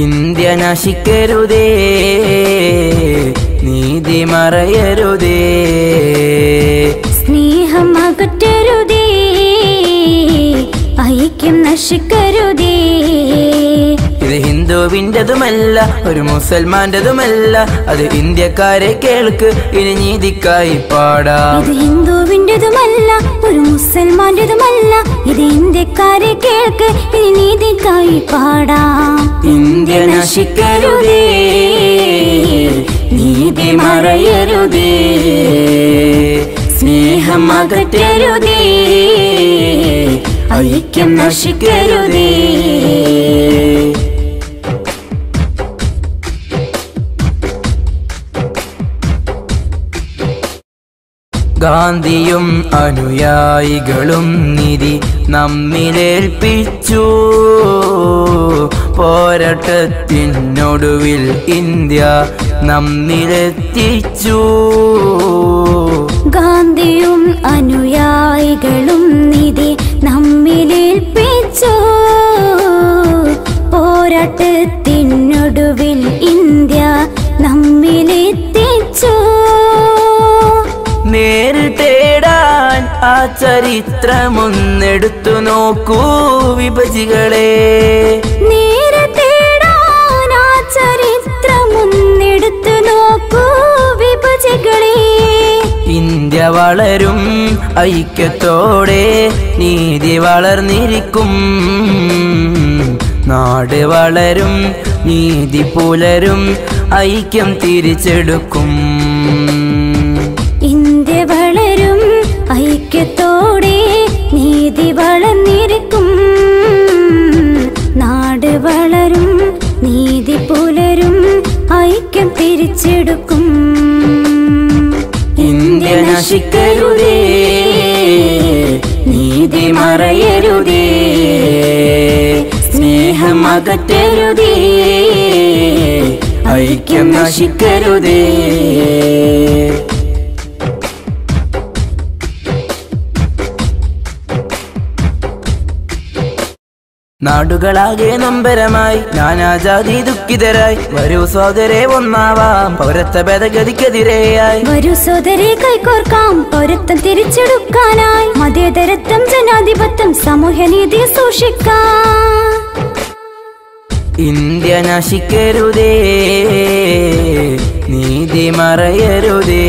India നശിക്കരുതേ നീതി മറയരുതേ. സ്നേഹം അകറ്റരുതേ ഐക്യം നശിക്കരുതേ. ഇത് ഹിന്ദുവിന്റെതുമല്ല ഒരു മുസൽമാന്റെതുമല്ല. അത് ഇന്ത്യക്കാരെ കേൾക്ക് ഇനി നീതിക്കായി പാടാം. ഇത് ഹിന്ദുവിന്റെതുമല്ല ഒരു മുസൽമാന്റെതുമല്ല. ഇത് ഇന്ത്യക്കാരെ കേൾക്ക് ഇനി നീതിക്കായി പാടാം. ഇന്ത്യ നശിക്കരുതേ നീതി മറയരുതേ സ്നേഹം അകറ്റരുതേ ഐക്യം നശിക്കരുതേ. ഗാന്ധിയും അനുയായികളും നിധി നമ്മിലേൽപ്പിച്ചു. പോരാട്ടത്തിനൊടുവിൽ ഇന്ത്യ നമ്മിലെത്തിച്ചു. ഗാന്ധിയും അനുയായികളും നിധി നമ്മിലേൽപ്പിച്ചു. പോരാട്ടത്തിനൊടുവിൽ ആ ചരിത്രമൊന്നെടുത്തു നോക്കൂ വിഭജികളെ. നേരെ തേടാൻ ആ ചരിത്രമൊന്നെടുത്തു നോക്കൂ വിഭജികളെ. ഇന്ത്യ വളരും ഐക്യത്തോടെ നീതി വളർന്നിരിക്കും. നാട് വളരും നീതി പുലരും ഐക്യം തിരിച്ചെടുക്കും. തിരിച്ചെടുക്കും. ഇന്ത്യ നശിക്കരുതേ നീതി മറയരുതേ സ്നേഹം അകറ്റരുതേ ഐക്യം നശിക്കരുതേ. നാടുകളാകെ നമ്പരമായി നാനാജാതി ദുഃഖിതരായി വരൂ സോദരെ ഒന്നാവാം പൗരത്വ ഭേദഗതിക്കെതിരെയായി. വരൂ സോദരെ കൈകോർക്കാം പൗരത്വം തിരിച്ചെടുക്കാനായി മതേതരത്വം ജനാധിപത്യം സമൂഹനീതി സൂക്ഷിക്കാം. ഇന്ത്യ നശിക്കരുതേ നീതി മറയരുതേ.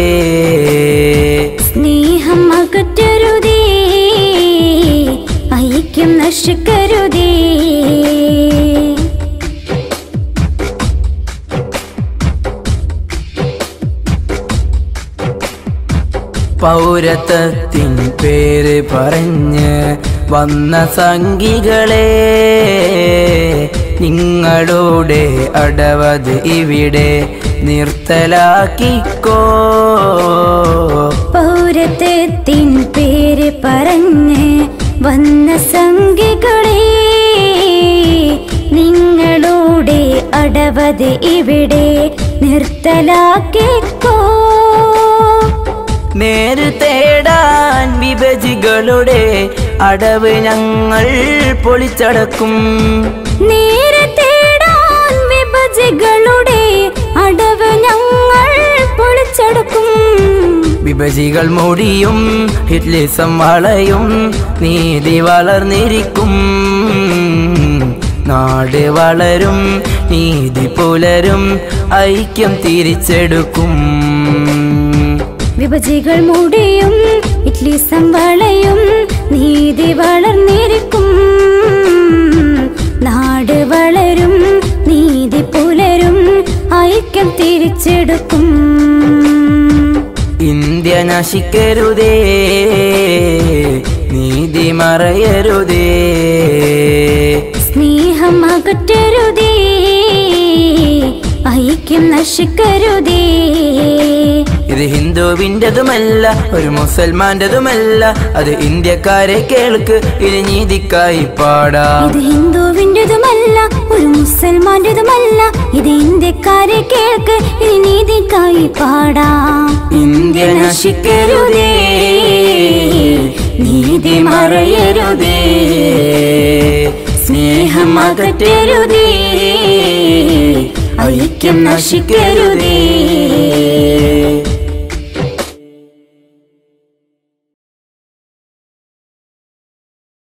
പൗരത്വത്തിൻ പേര് പറഞ്ഞ് വന്ന സംഘികളെ നിങ്ങളുടെ അടവത് ഇവിടെ നിർത്തലാക്കിക്കോ. പൗരത്വത്തിൻ പേര് പറഞ്ഞ് വന്ന സംഘികളെ നിങ്ങളുടെ അടവത് ഇവിടെ നിർത്തലാക്കിക്കോ. നേര് തേടാൻ വിഭജികളുടെ അടവ് ഞങ്ങൾ പൊളിച്ചടക്കും. നേര് തേടാൻ വിഭജികളുടെ അടവ് ഞങ്ങൾ പൊളിച്ചടക്കും. വിഭജികൾ മൂടിയും ഹിറ്റ്ലിസം വളയും നീതി വളർന്നിരിക്കും. നാട് വളരും നീതി പുലരും ഐക്യം തിരിച്ചെടുക്കും. വിഭജികൾ മുടിയും ഇഡ്ലി സംവളയും നീതി വളർന്നിരിക്കും. നാട് വളരും നീതി പുലരും ഐക്യം തിരിച്ചെടുക്കും. ഇന്ത്യ നശിക്കരുതേ നീതി മറയരുതേ. സ്നേഹം അകറ്റരുതേ ഐക്യം നശിക്കരുതേ. ഇത് ഹിന്ദുവിന്റെതുമല്ല ഒരു മുസൽമാന്റെതുമല്ല. അത് ഇന്ത്യക്കാരെ കേൾക്ക് ഇത് നീതിക്കായി പാടാ. ഇത് ഹിന്ദുവിന്റെതുമല്ല ഒരു മുസൽമാന്റെതുമല്ല. ഇത് ഇന്ത്യക്കാരെ കേൾക്ക് ഇത് നീതിക്കായി പാടാ. ഇന്ത്യ നശിക്കരുതേ നീതി മറയരുതേ സ്നേഹം അകറ്റരുതേ ഐക്യം നശിക്കരുതേ.